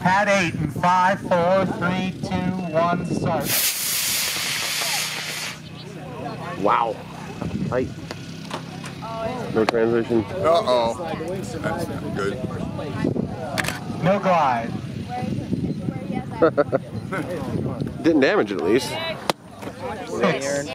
Pad 8 in 5, 4, 3, 2, 1, start. Wow. No transition. Uh-oh. That's not good. No glide. Didn't damage it at least.